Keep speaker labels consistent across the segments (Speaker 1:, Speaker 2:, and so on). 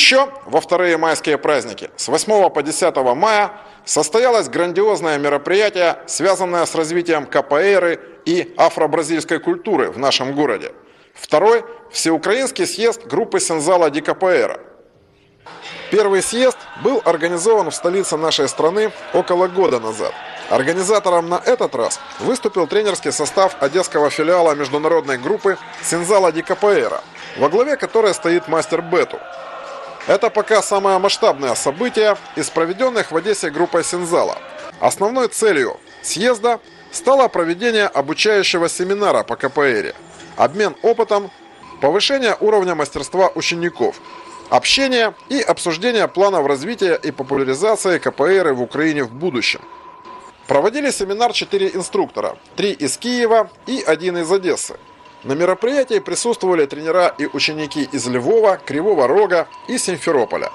Speaker 1: Еще во вторые майские праздники с 8 по 10 мая состоялось грандиозное мероприятие, связанное с развитием КПРы и афро-бразильской культуры в нашем городе. Второй – Всеукраинский съезд группы Сензала ДКПР. Первый съезд был организован в столице нашей страны около года назад. Организатором на этот раз выступил тренерский состав одесского филиала международной группы Сензала ДКПР, во главе которой стоит мастер Бету – это пока самое масштабное событие из проведенных в Одессе группой Синзала. Основной целью съезда стало проведение обучающего семинара по КПР, обмен опытом, повышение уровня мастерства учеников, общение и обсуждение планов развития и популяризации КПР в Украине в будущем. Проводили семинар четыре инструктора, три из Киева и один из Одессы. На мероприятии присутствовали тренера и ученики из Львова, Кривого Рога и Симферополя.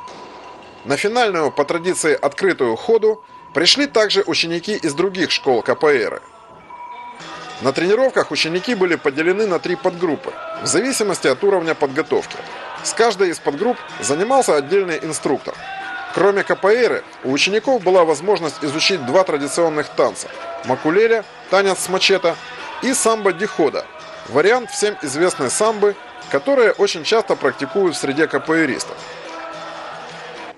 Speaker 1: На финальную, по традиции, открытую ходу пришли также ученики из других школ КПР. На тренировках ученики были поделены на три подгруппы, в зависимости от уровня подготовки. С каждой из подгрупп занимался отдельный инструктор. Кроме КПР, у учеников была возможность изучить два традиционных танца – макулеле, танец с мачете, и самбо-дихода – Вариант всем известной самбы, которая очень часто практикуют в среде КПРистов.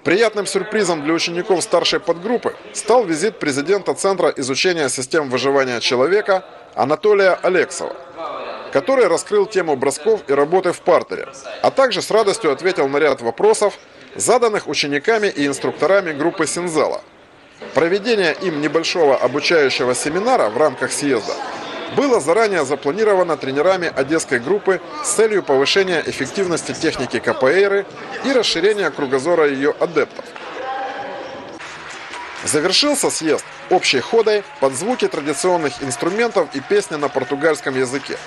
Speaker 1: Приятным сюрпризом для учеников старшей подгруппы стал визит президента Центра изучения систем выживания человека Анатолия Алексова, который раскрыл тему бросков и работы в партере, а также с радостью ответил на ряд вопросов, заданных учениками и инструкторами группы Синзала. Проведение им небольшого обучающего семинара в рамках съезда было заранее запланировано тренерами одесской группы с целью повышения эффективности техники КПР и расширения кругозора ее адептов. Завершился съезд общей ходой под звуки традиционных инструментов и песни на португальском языке.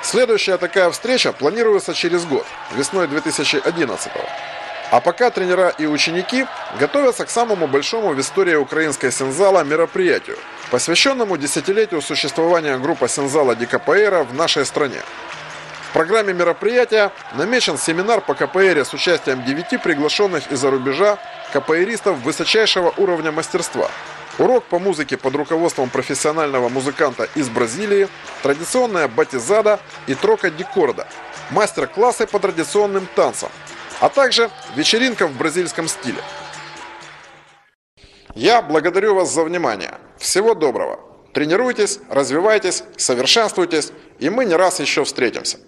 Speaker 1: Следующая такая встреча планируется через год, весной 2011 года. А пока тренера и ученики готовятся к самому большому в истории украинской сензала мероприятию, посвященному десятилетию существования группы сензала ДКПР в нашей стране. В программе мероприятия намечен семинар по КПР с участием 9 приглашенных из-за рубежа КПРистов высочайшего уровня мастерства. Урок по музыке под руководством профессионального музыканта из Бразилии, традиционная батизада и трока дикорда, мастер-классы по традиционным танцам, а также вечеринка в бразильском стиле. Я благодарю вас за внимание. Всего доброго. Тренируйтесь, развивайтесь, совершенствуйтесь, и мы не раз еще встретимся.